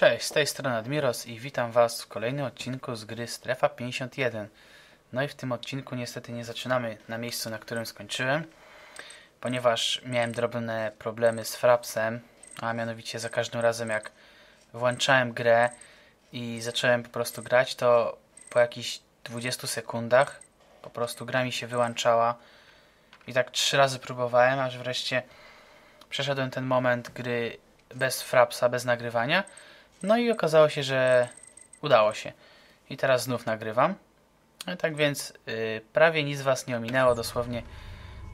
Cześć, z tej strony Admiros i witam Was w kolejnym odcinku z gry Strefa 51. No i w tym odcinku niestety nie zaczynamy na miejscu, na którym skończyłem, ponieważ miałem drobne problemy z Frapsem, a mianowicie za każdym razem jak włączałem grę i zacząłem po prostu grać, to po jakichś 20 sekundach po prostu gra mi się wyłączała i tak trzy razy próbowałem, aż wreszcie przeszedłem ten moment gry bez frapsa, bez nagrywania. No i okazało się, że udało się. I teraz znów nagrywam. No tak więc yy, prawie nic Was nie ominęło, dosłownie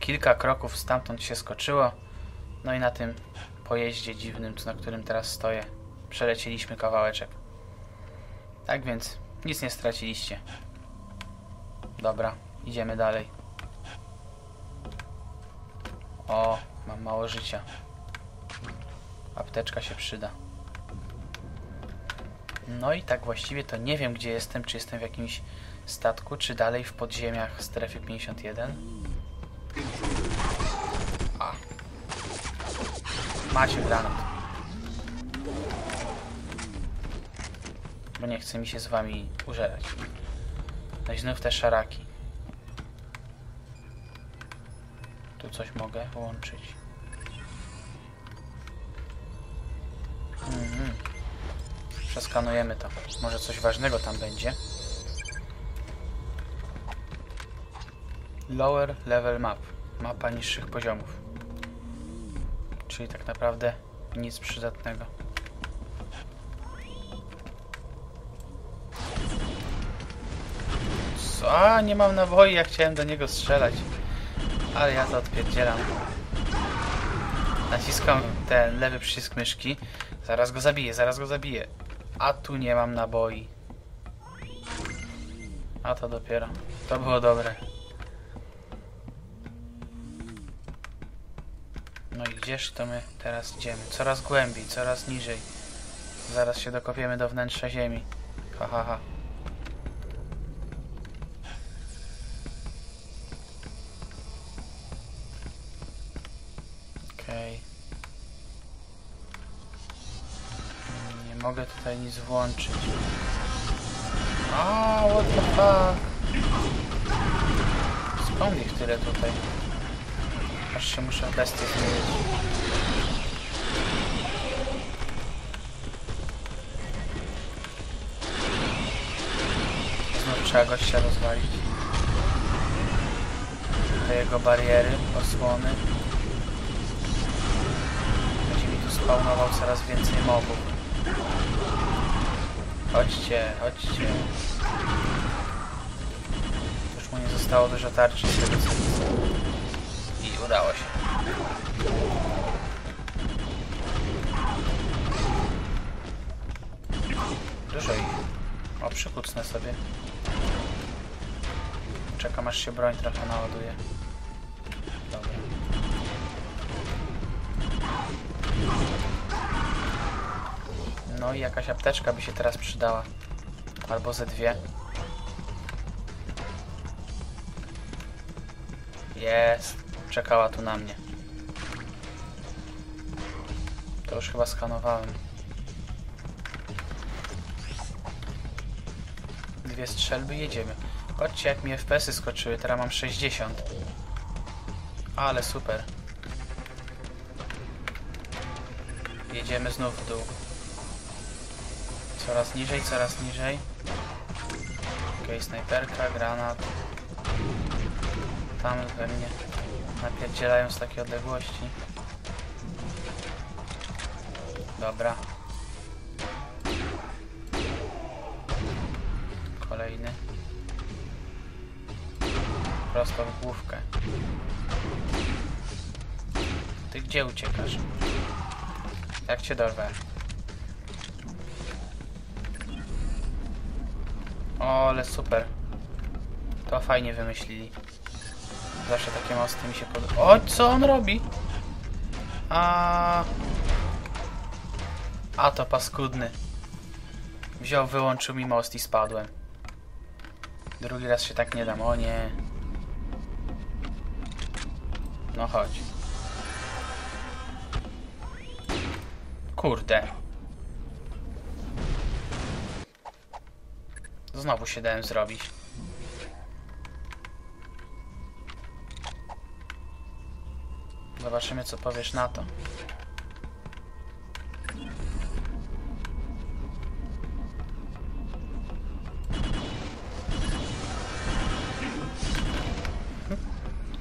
kilka kroków stamtąd się skoczyło. No i na tym pojeździe dziwnym, na którym teraz stoję, przelecieliśmy kawałeczek. Tak więc nic nie straciliście. Dobra, idziemy dalej. O, mam mało życia. Apteczka się przyda. No i tak właściwie to nie wiem gdzie jestem, czy jestem w jakimś statku, czy dalej w podziemiach strefy 51. A. Macie granat. Bo nie chce mi się z wami użerać. No i znów te szaraki. Tu coś mogę włączyć. Przeskanujemy to. Może coś ważnego tam będzie. Lower level map. Mapa niższych poziomów. Czyli tak naprawdę nic przydatnego. Co? A, nie mam naboi, ja chciałem do niego strzelać. Ale ja to odpierdzielam. Naciskam ten lewy przycisk myszki. Zaraz go zabiję, zaraz go zabiję. A tu nie mam naboi. A to dopiero. To było dobre. No i gdzież to my teraz idziemy? Coraz głębiej, coraz niżej. Zaraz się dokopiemy do wnętrza ziemi. Ha, ha, ha. Okej. Nie mogę tutaj nic włączyć. A, what the fuck? Skąd ich tyle tutaj? Aż się muszę bestię zmienić. Znów trzeba gościa rozwalić. Te jego bariery, osłony. Będzie mi tu spawnował coraz więcej mobów. Chodźcie, chodźcie. Już mu nie zostało dużo tarczy. I udało się. Dużo ich. O, przykucnę sobie. Czekam aż się broń trochę naładuje. Dobra. No i jakaś apteczka by się teraz przydała. Albo ze dwie. Jest. Czekała tu na mnie. To już chyba skanowałem. Dwie strzelby jedziemy. Chodźcie jak mi FPS-y skoczyły. Teraz mam 60. Ale super. Jedziemy znów w dół. Coraz niżej, coraz niżej. Okej, okay, snajperka, granat. Tam we mnie napierdzielają z takiej odległości. Dobra. Kolejny. Prosto w główkę. Ty gdzie uciekasz? Jak cię dorwę? O, ale super. To fajnie wymyślili. Zawsze takie mosty mi się podobają. O, co on robi? A... A to paskudny. Wziął, wyłączył mi most i spadłem. Drugi raz się tak nie dam. O nie. No chodź. Kurde. Znowu się dałem zrobić. Zobaczymy, co powiesz na to.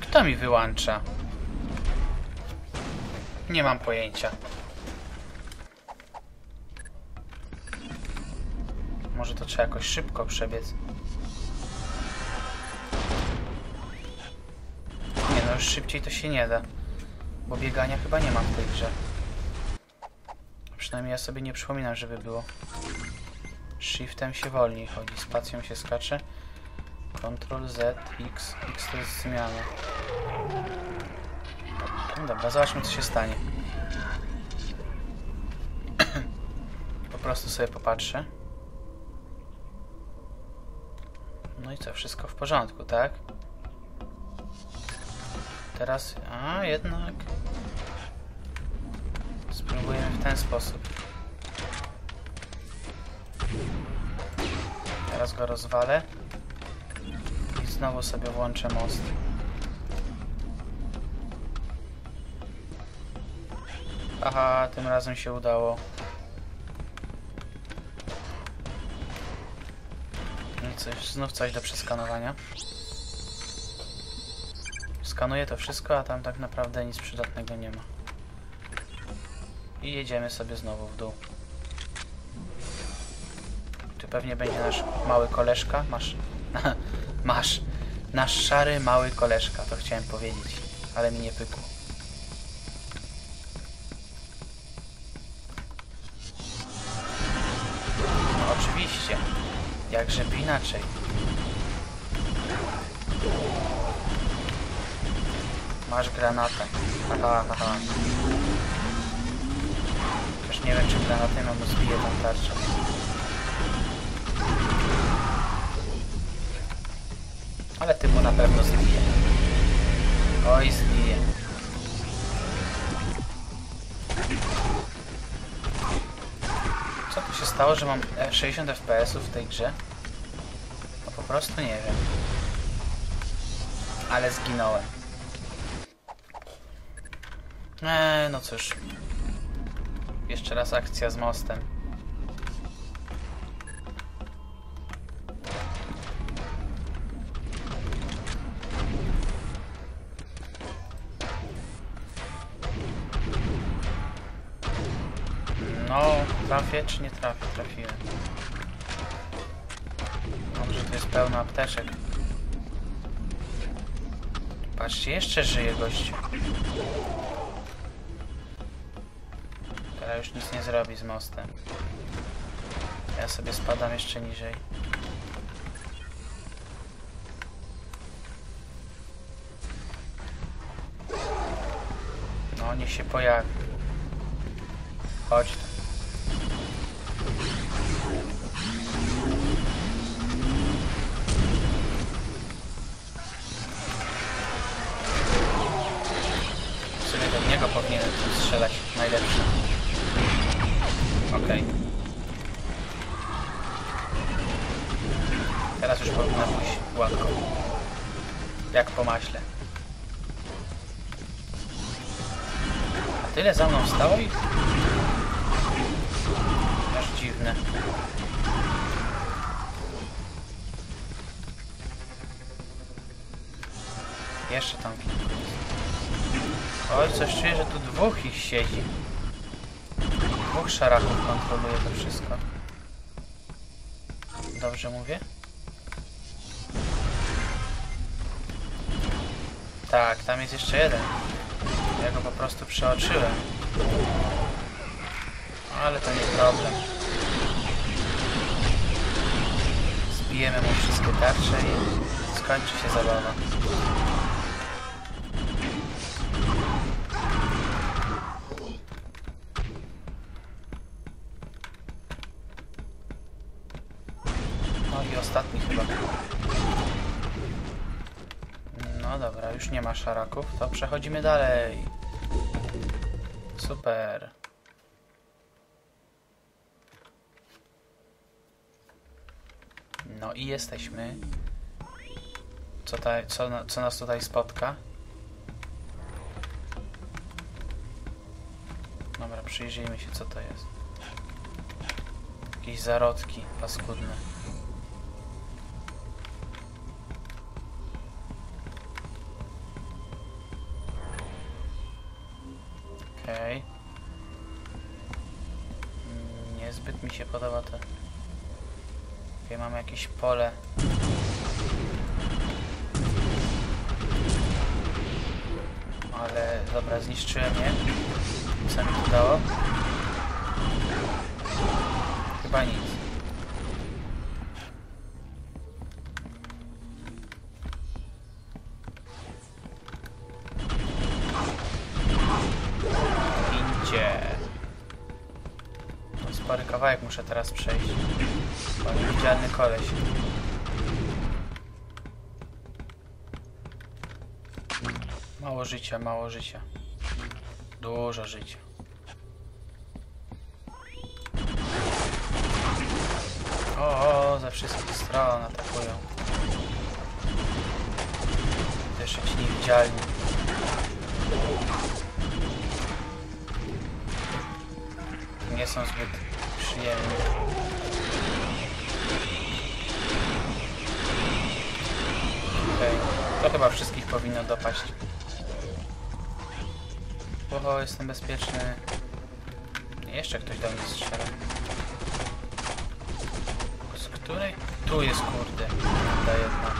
Kto mi wyłącza? Nie mam pojęcia. To trzeba jakoś szybko przebiec. Nie no, już szybciej to się nie da. Bo biegania chyba nie ma w tej grze. Przynajmniej ja sobie nie przypominam, żeby było. Shiftem się wolniej chodzi, spacją się skacze. Ctrl Z, X, X to jest zmiana. No dobra, zobaczmy co się stanie. po prostu sobie popatrzę. No i co, wszystko w porządku, tak? Teraz, a jednak spróbujemy w ten sposób. Teraz go rozwalę i znowu sobie włączę most. Aha, tym razem się udało. Coś, znów coś do przeskanowania. Skanuję to wszystko, a tam tak naprawdę nic przydatnego nie ma. I jedziemy sobie znowu w dół. Tu pewnie będzie nasz mały koleżka. Masz. Masz. Nasz szary mały koleżka, to chciałem powiedzieć, ale mi nie pykło. Inaczej. Masz granatę. Haha, haha. Też nie wiem, czy granatem mu zbije tą tarczę. Ale ty mu na pewno zbije. Oj, zbije. Co tu się stało, że mam e, 60 fps w tej grze? Prostu nie wiem. Ale zginąłem. Eee, no cóż. Jeszcze raz akcja z mostem. No, trafię czy nie trafię? Trafiłem. Pełno apteczek. Patrzcie, jeszcze żyje gościu. Teraz już nic nie zrobi z mostem. Ja sobie spadam jeszcze niżej. No, niech się pojawi. Chodź tu. Po maśle. A tyle za mną stało i... Aż dziwne. Jeszcze tam. Oj, coś czuję, że tu dwóch ich siedzi. Dwóch szaraków kontroluje to wszystko. Dobrze mówię? Tak, tam jest jeszcze jeden. Ja go po prostu przeoczyłem. Ale to nie problem. Zbijemy mu wszystkie tarcze i skończy się zabawa. No i ostatni chyba. No dobra, już nie ma szaraków, to przechodzimy dalej. Super. No i jesteśmy. Co, ta, co, co nas tutaj spotka? Dobra, przyjrzyjmy się co to jest. Jakieś zarodki paskudne. Okej, mamy jakieś pole. Ale dobra, zniszczyłem je. Co mi to dało? Chyba nic. Pincie. To spory kawałek muszę teraz przejść. Niewidzialny koleś. Mało życia, mało życia. Dużo życia. O, o, ze wszystkich stron atakują. Jeszcze ci niewidzialni. Nie są zbyt przyjemni. To chyba wszystkich powinno dopaść. Oho, jestem bezpieczny. Jeszcze ktoś do mnie strzela. Z której? Tu jest kurde. Ta jedna.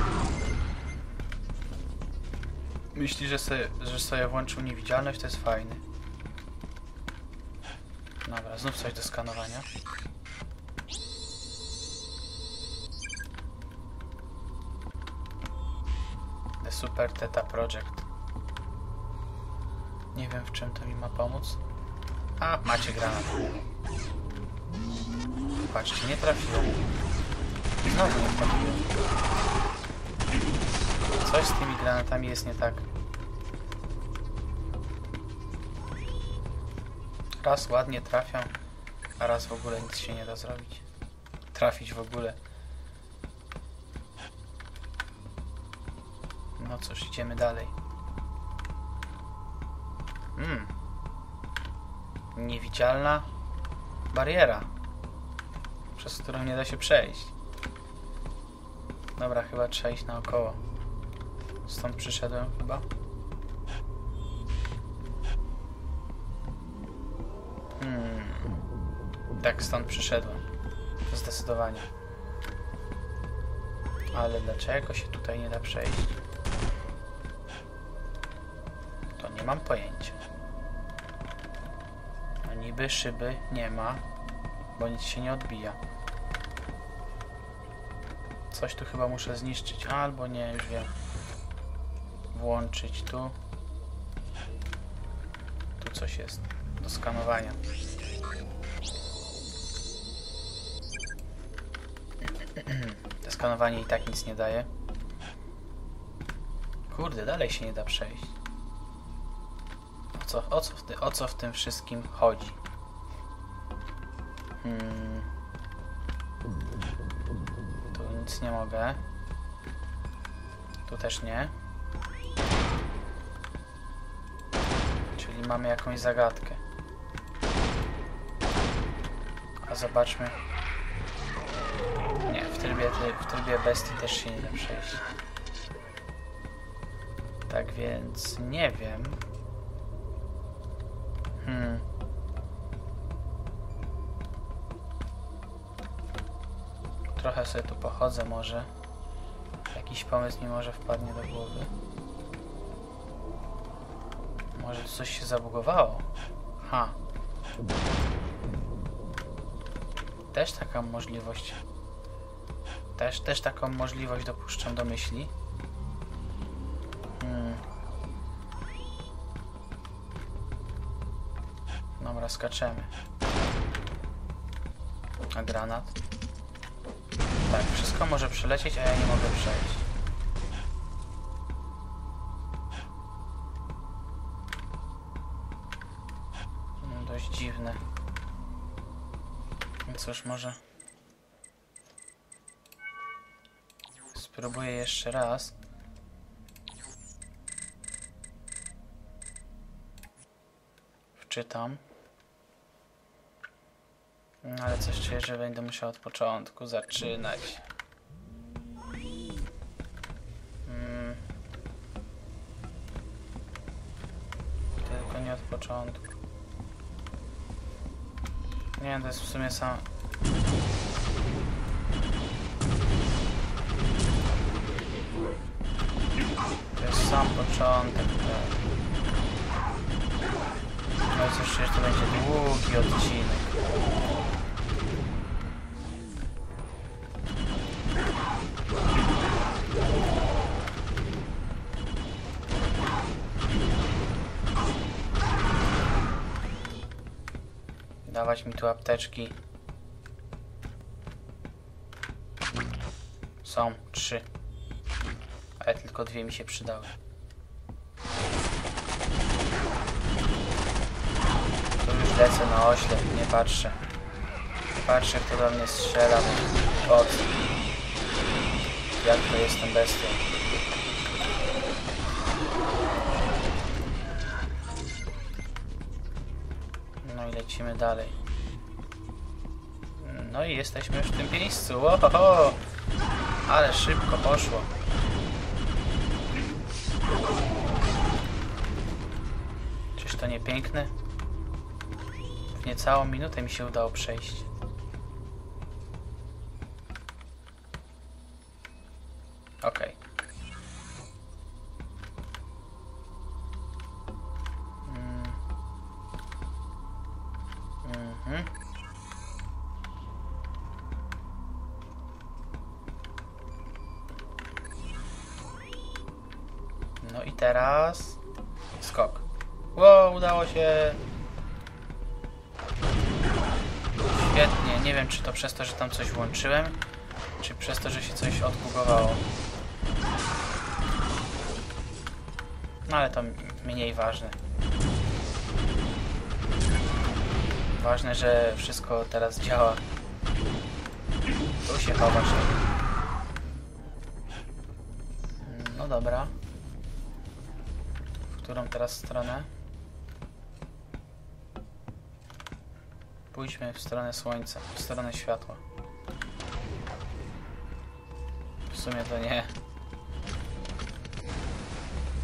Myśli, że sobie, że sobie włączył niewidzialność, to jest fajny. Dobra, znów coś do skanowania. Super Teta Project. Nie wiem w czym to mi ma pomóc. A, macie granat. Patrzcie, nie trafiłem. Znowu nie trafiłem. Coś z tymi granatami jest nie tak. Raz ładnie trafiam, a raz w ogóle nic się nie da zrobić. Trafić w ogóle. No cóż, idziemy dalej. Hmm. Niewidzialna bariera, przez którą nie da się przejść. Dobra, chyba trzeba iść naokoło. Stąd przyszedłem chyba. Hmm. Tak, stąd przyszedłem. Zdecydowanie. Ale dlaczego się tutaj nie da przejść? Mam pojęcia. No niby szyby nie ma, bo nic się nie odbija. Coś tu chyba muszę zniszczyć, albo nie, już wiem. Włączyć tu. Tu coś jest do skanowania. To skanowanie i tak nic nie daje. Kurde, dalej się nie da przejść. Co, o co, w, ty, o co w tym wszystkim chodzi? Hmm. Tu nic nie mogę. Tu też nie. Czyli mamy jakąś zagadkę. A zobaczmy. Nie, w trybie, w trybie bestii też się nie da przejść. Tak więc nie wiem. Trochę sobie tu pochodzę może. Jakiś pomysł mi może wpadnie do głowy. Może coś się zabugowało. Ha. Też taką możliwość. Też, też taką możliwość dopuszczam do myśli. Hmm. Dobra, skaczemy. A granat? Tak, wszystko może przelecieć, a ja nie mogę przejść. No, dość dziwne. No cóż, może... Spróbuję jeszcze raz. Wczytam. No, Ale coś czuję, że będę musiał od początku zaczynać. Mm. Tylko nie od początku. Nie to jest w sumie sam... To jest sam początek. tak. No i coś to będzie długi odcinek. Dawać mi tu apteczki. Są trzy. Ale tylko dwie mi się przydały. Tu już lecę na oślep, nie patrzę. Patrzę kto do mnie strzela. Od. Jak to jestem bestią. I lecimy dalej. No i jesteśmy już w tym miejscu. Ohoho! Ale szybko poszło. Czyż to nie piękne? W niecałą minutę mi się udało przejść. No i teraz skok. Wow, udało się. Świetnie, nie wiem czy to przez to, że tam coś włączyłem, czy przez to, że się coś odbugowało. No ale to mniej ważne. Ważne, że wszystko teraz działa. Tu się chowasz. No dobra. Którą teraz stronę? Pójdźmy w stronę słońca, w stronę światła. W sumie to nie.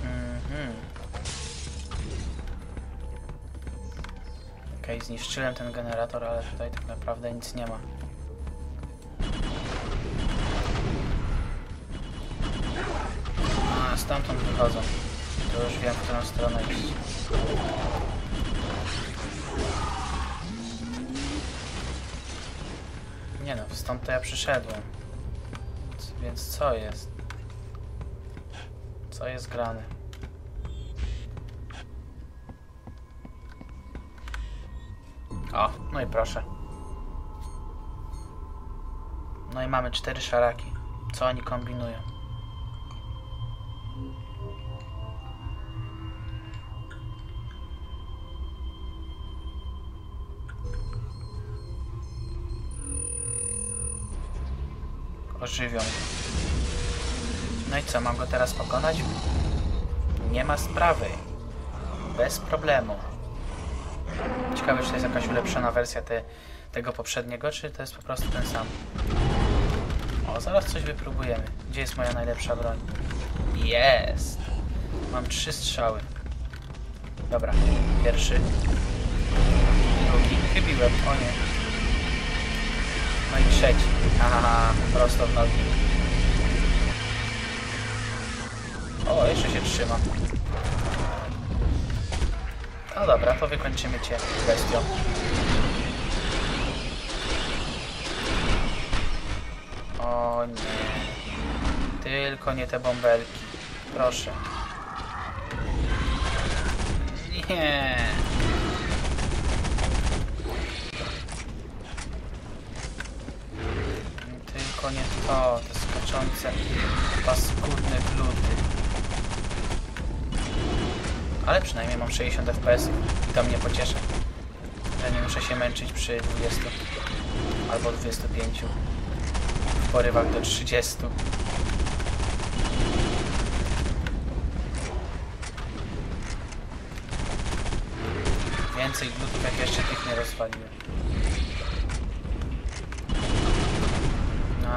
Mhm. Okej, zniszczyłem ten generator, ale tutaj tak naprawdę nic nie ma. A, stamtąd wychodzą. To już wiem, w którą stronę iść. Nie no, stąd to ja przyszedłem. Więc- co jest? Co jest grane? O, no i proszę. No i mamy cztery szaraki. Co oni kombinują? Ożywią. No i co, mam go teraz pokonać? Nie ma sprawy. Bez problemu. Ciekawe, czy to jest jakaś ulepszona wersja te, tego poprzedniego, czy to jest po prostu ten sam. O, zaraz coś wypróbujemy. Gdzie jest moja najlepsza broń? Jest! Mam trzy strzały. Dobra, pierwszy. Drugi. Chybiłem, o nie. No i trzeci. Aha, prosto w nogi. O, jeszcze się trzyma. No dobra, to wykończymy cię, bestio. O nie. Tylko nie te bąbelki. Proszę. Nie. tylko nie to, te skaczące paskudne bluty. Ale przynajmniej mam 60 fps i to mnie pociesza, że nie muszę się męczyć przy 20 albo 25 w porywach do 30. Więcej glutów jak jeszcze tych nie rozwaliłem.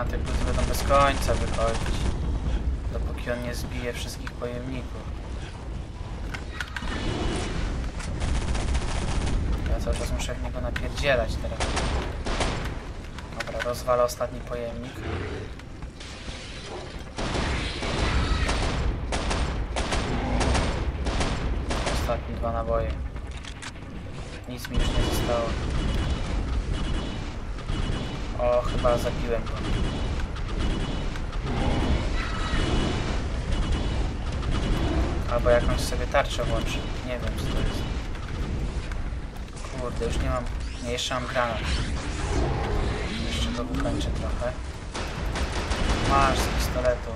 A te gluty będą bez końca wychodzić. Dopóki on nie zbije wszystkich pojemników. Ja cały czas muszę w niego napierdzielać teraz. Dobra, rozwalę ostatni pojemnik. Ostatnie dwa naboje. Nic mi już nie zostało. O, chyba zabiłem go. Albo jakąś sobie tarczę włączę. Nie wiem co to jest. Kurde, już nie mam... Nie, jeszcze mam granat. Jeszcze go wykończę trochę. Masz z pistoletu.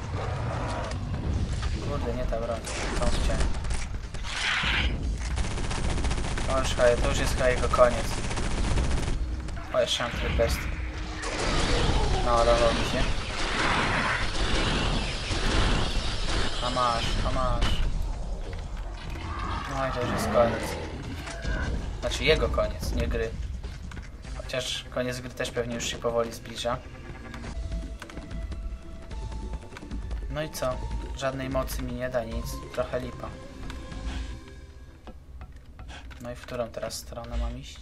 Kurde, nie ta broń. Tą chciałem. O, już to już jest chyba jego koniec. O, jeszcze mam tryb bestii. Naładował mi się. A masz, a masz. No i to już jest koniec. Znaczy jego koniec, nie gry. Chociaż koniec gry też pewnie już się powoli zbliża. No i co? Żadnej mocy mi nie da nic. Trochę lipa. No i w którą teraz stronę mam iść?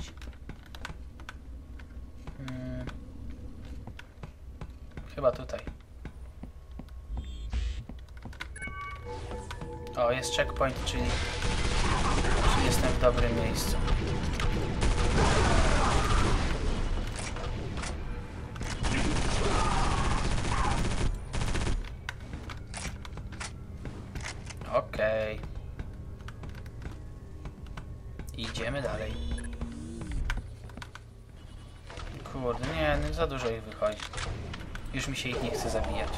Hmm. Chyba tutaj. O, jest checkpoint, czyli, czyli jestem w dobrym miejscu. Okej. Idziemy dalej. Kurde, nie, no za dużo ich wychodzi. Już mi się ich nie chce zabijać.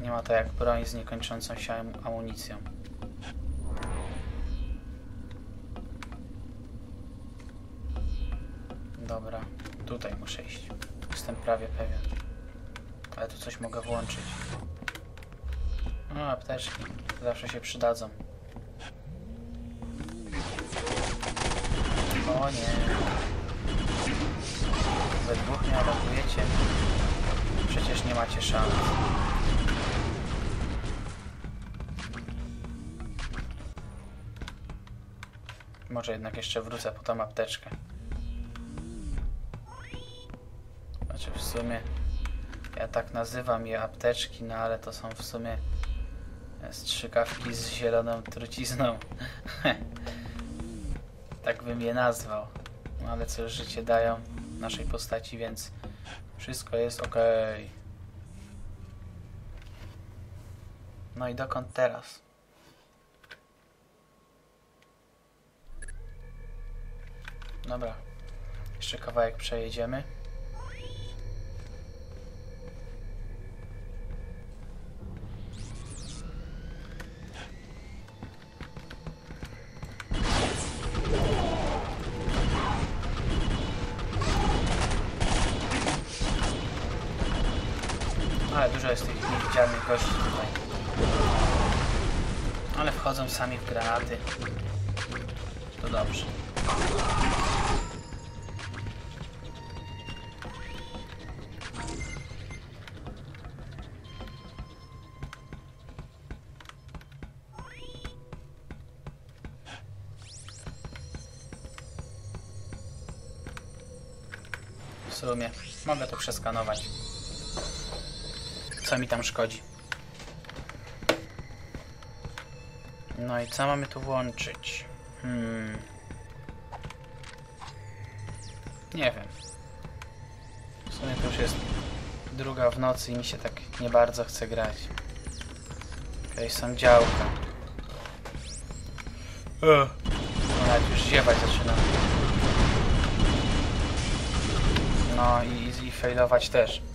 Nie ma to jak broń z niekończącą się am- amunicją. Dobra, tutaj muszę iść. Jestem prawie pewien. Ale tu coś mogę włączyć. No, apteczki. Zawsze się przydadzą. O nie. We dwóch mnie atakujecie. Przecież nie macie szans. Może jednak jeszcze wrócę po tą apteczkę. Znaczy w sumie ja tak nazywam je apteczki, no ale to są w sumie strzykawki z zieloną trucizną. tak bym je nazwał. No ale co życie dają naszej postaci, więc wszystko jest ok. No i dokąd teraz? Dobra. Jeszcze kawałek przejedziemy. Jest tych niewidzialnych gości tutaj. Ale wchodzą sami w granaty. To dobrze. W sumie mogę to przeskanować. Co mi tam szkodzi? No i co mamy tu włączyć? Hmm. Nie wiem. W sumie to już jest druga w nocy i mi się tak nie bardzo chce grać. Okej, są działka. No, Nawet już ziewać zaczynam. No i, i failować też.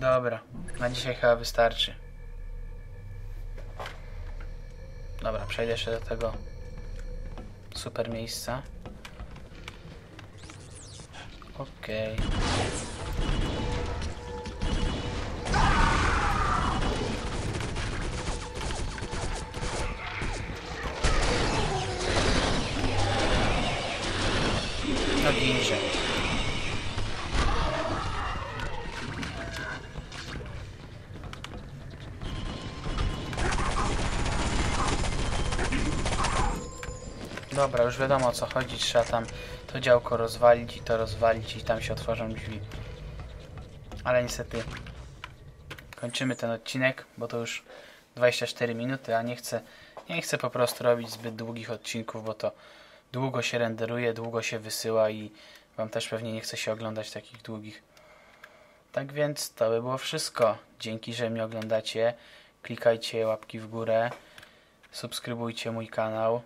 Dobra, na dzisiaj chyba wystarczy. Dobra, przejdę jeszcze do tego super miejsca. Okej. Okay. No Dobra, już wiadomo o co chodzi. Trzeba tam to działko rozwalić i to rozwalić i tam się otworzą drzwi. Ale niestety kończymy ten odcinek, bo to już 24 minuty, a nie chcę, nie chcę po prostu robić zbyt długich odcinków, bo to długo się renderuje, długo się wysyła i Wam też pewnie nie chce się oglądać takich długich. Tak więc to by było wszystko. Dzięki, że mnie oglądacie. Klikajcie łapki w górę, subskrybujcie mój kanał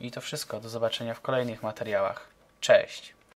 i to wszystko. Do zobaczenia w kolejnych materiałach. Cześć!